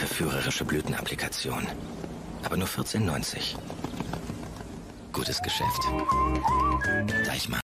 Verführerische Blütenapplikation. Aber nur 14,90. Gutes Geschäft. Deichmann.